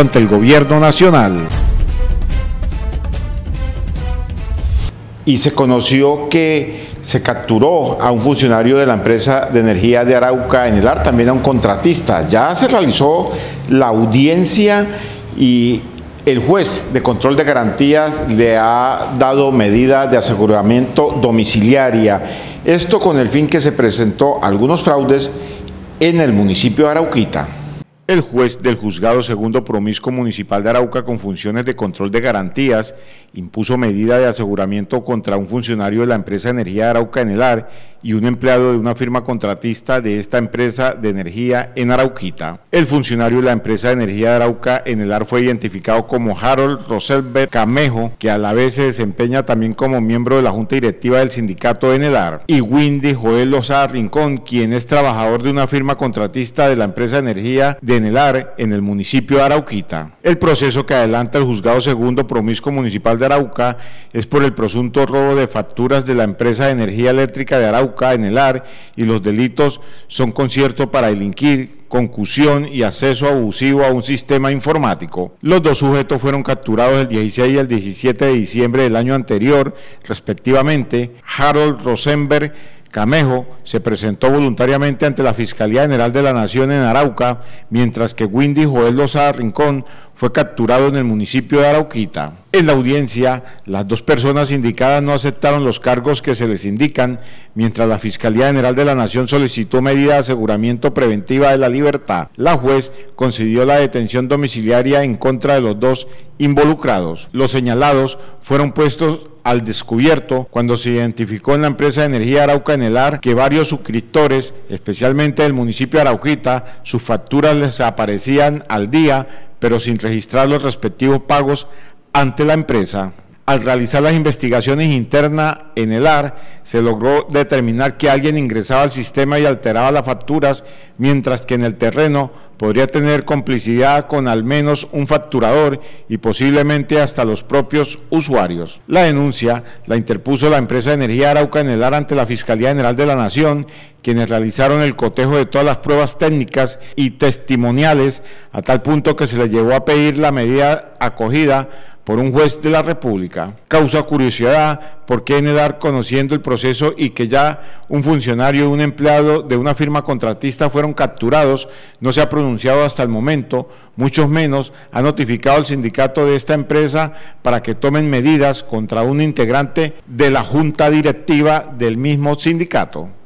ante el gobierno nacional. Y se conoció que se capturó a un funcionario de la empresa de energía de Arauca en el AR, también a un contratista. Ya se realizó la audiencia y el juez de control de garantías le ha dado medida de aseguramiento domiciliaria. Esto con el fin que se presentó algunos fraudes en el municipio de Arauquita. El juez del juzgado segundo promisco municipal de Arauca con funciones de control de garantías impuso medida de aseguramiento contra un funcionario de la empresa Energía de Arauca en el AR y un empleado de una firma contratista de esta empresa de energía en Arauquita. El funcionario de la empresa de energía de Arauca en el AR fue identificado como Harold Roselberg Camejo, que a la vez se desempeña también como miembro de la junta directiva del sindicato en el y Windy Joel Lozada Rincón, quien es trabajador de una firma contratista de la empresa de energía de Enelar en el municipio de Arauquita. El proceso que adelanta el juzgado segundo promisco municipal de Arauca es por el presunto robo de facturas de la empresa de energía eléctrica de Arauca en el AR y los delitos son concierto para delinquir, concusión y acceso abusivo a un sistema informático. Los dos sujetos fueron capturados el 16 y el 17 de diciembre del año anterior, respectivamente. Harold Rosenberg Camejo se presentó voluntariamente ante la Fiscalía General de la Nación en Arauca, mientras que Windy Joel Lozada Rincón fue capturado en el municipio de Arauquita. En la audiencia, las dos personas indicadas no aceptaron los cargos que se les indican, mientras la Fiscalía General de la Nación solicitó medida de aseguramiento preventiva de la libertad. La juez concedió la detención domiciliaria en contra de los dos involucrados. Los señalados fueron puestos al descubierto cuando se identificó en la empresa de energía Arauca en el AR que varios suscriptores, especialmente del municipio de Arauquita, sus facturas les aparecían al día, pero sin registrar los respectivos pagos ante la empresa. Al realizar las investigaciones internas en el AR, se logró determinar que alguien ingresaba al sistema y alteraba las facturas, mientras que en el terreno podría tener complicidad con al menos un facturador y posiblemente hasta los propios usuarios. La denuncia la interpuso la empresa de energía Arauca en el AR ante la Fiscalía General de la Nación, quienes realizaron el cotejo de todas las pruebas técnicas y testimoniales, a tal punto que se le llevó a pedir la medida acogida por un juez de la República. Causa curiosidad por qué dar conociendo el proceso y que ya un funcionario y un empleado de una firma contratista fueron capturados, no se ha pronunciado hasta el momento, muchos menos ha notificado al sindicato de esta empresa para que tomen medidas contra un integrante de la junta directiva del mismo sindicato.